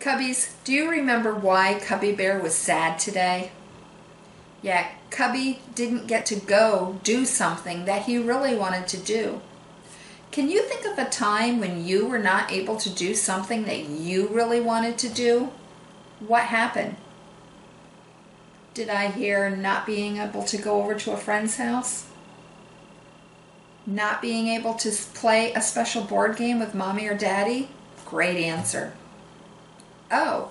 Cubbies, do you remember why Cubby Bear was sad today? Yeah, Cubby didn't get to go do something that he really wanted to do. Can you think of a time when you were not able to do something that you really wanted to do? What happened? Did I hear not being able to go over to a friend's house? Not being able to play a special board game with mommy or daddy? Great answer. Oh,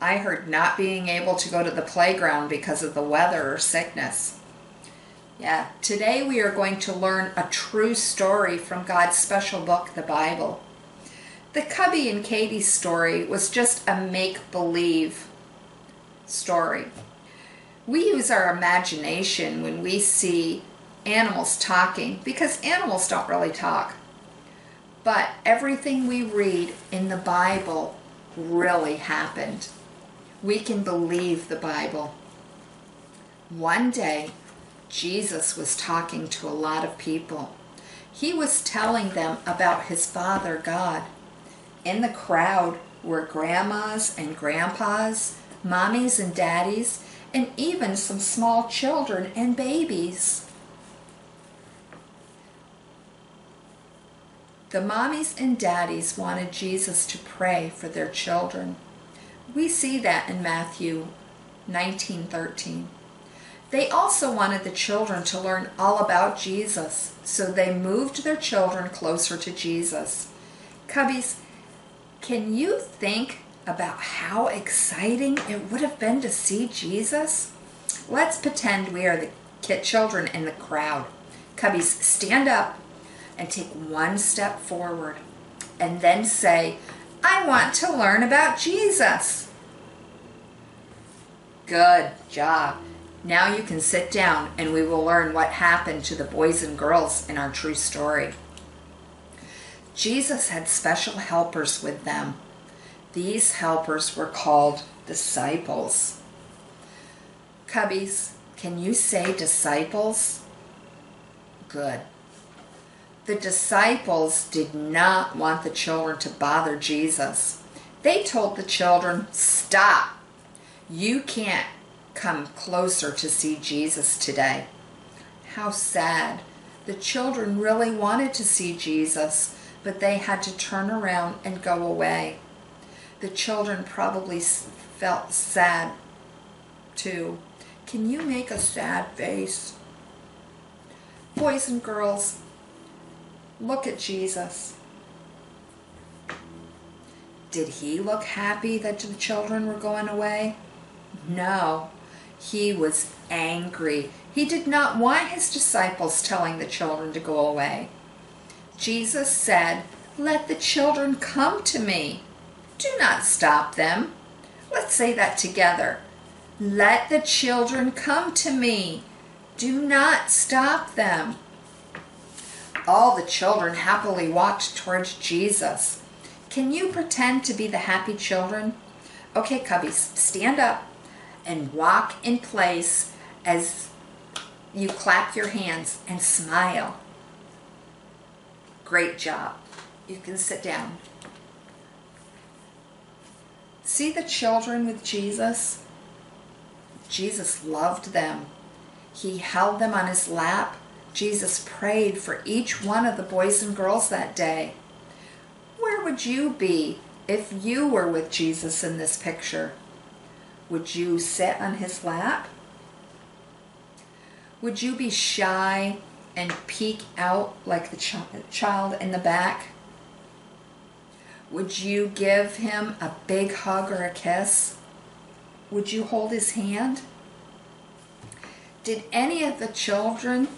I heard not being able to go to the playground because of the weather or sickness. Yeah, today we are going to learn a true story from God's special book, the Bible. The Cubby and Katie story was just a make believe story. We use our imagination when we see animals talking because animals don't really talk. But everything we read in the Bible really happened. We can believe the Bible. One day, Jesus was talking to a lot of people. He was telling them about his Father God. In the crowd were grandmas and grandpas, mommies and daddies, and even some small children and babies. The mommies and daddies wanted Jesus to pray for their children. We see that in Matthew 19:13. They also wanted the children to learn all about Jesus, so they moved their children closer to Jesus. Cubbies, can you think about how exciting it would have been to see Jesus? Let's pretend we are the children in the crowd. Cubbies, stand up and take one step forward and then say, I want to learn about Jesus. Good job. Now you can sit down and we will learn what happened to the boys and girls in our true story. Jesus had special helpers with them. These helpers were called disciples. Cubbies, can you say disciples? Good. The disciples did not want the children to bother Jesus. They told the children, Stop! You can't come closer to see Jesus today. How sad. The children really wanted to see Jesus, but they had to turn around and go away. The children probably felt sad too. Can you make a sad face? Boys and girls, Look at Jesus. Did he look happy that the children were going away? No, he was angry. He did not want his disciples telling the children to go away. Jesus said, Let the children come to me. Do not stop them. Let's say that together. Let the children come to me. Do not stop them. All the children happily walked towards Jesus. Can you pretend to be the happy children? Okay, cubbies, stand up and walk in place as you clap your hands and smile. Great job. You can sit down. See the children with Jesus? Jesus loved them. He held them on his lap Jesus prayed for each one of the boys and girls that day. Where would you be if you were with Jesus in this picture? Would you sit on his lap? Would you be shy and peek out like the ch- child in the back? Would you give him a big hug or a kiss? Would you hold his hand? Did any of the children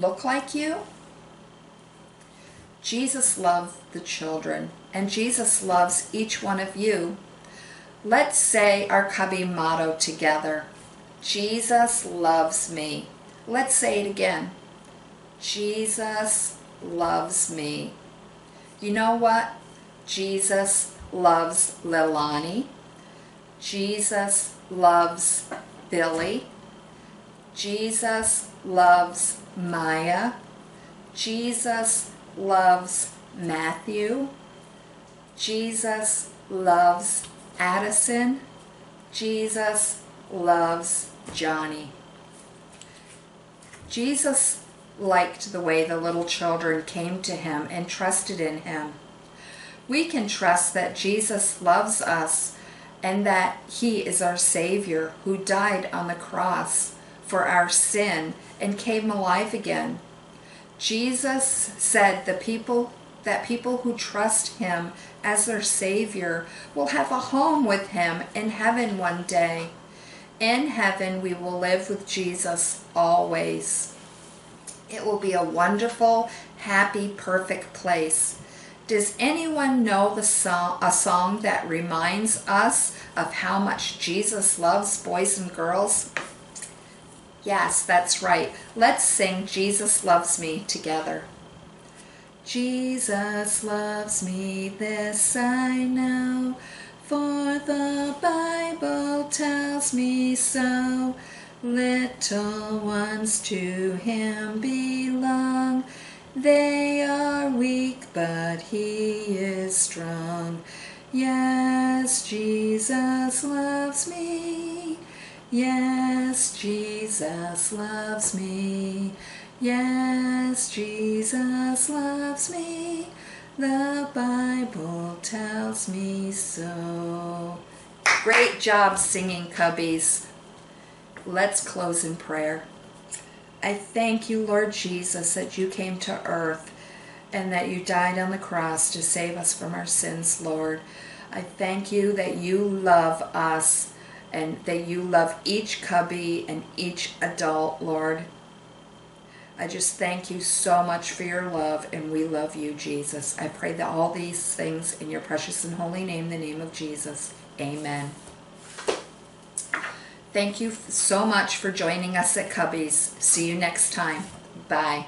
look like you? Jesus loved the children, and Jesus loves each one of you. Let's say our Cubby motto together Jesus loves me. Let's say it again. Jesus loves me. You know what? Jesus loves Lilani. Jesus loves Billy. Jesus loves Maya. Jesus loves Matthew. Jesus loves Addison. Jesus loves Johnny. Jesus liked the way the little children came to him and trusted in him. We can trust that Jesus loves us and that he is our Savior who died on the cross for our sin and came alive again. Jesus said the people that people who trust him as their savior will have a home with him in heaven one day. In heaven we will live with Jesus always. It will be a wonderful, happy, perfect place. Does anyone know the song, a song that reminds us of how much Jesus loves boys and girls? Yes, that's right. Let's sing Jesus Loves Me together. Jesus loves me, this I know, for the Bible tells me so. Little ones to him belong. They are weak, but he is strong. Yes, Jesus loves me. Yes, Jesus loves me. Yes, Jesus loves me. The Bible tells me so. Great job singing, Cubbies. Let's close in prayer. I thank you, Lord Jesus, that you came to earth and that you died on the cross to save us from our sins, Lord. I thank you that you love us and that you love each cubby and each adult, Lord. I just thank you so much for your love, and we love you, Jesus. I pray that all these things in your precious and holy name, the name of Jesus. Amen. Thank you so much for joining us at Cubbies. See you next time. Bye.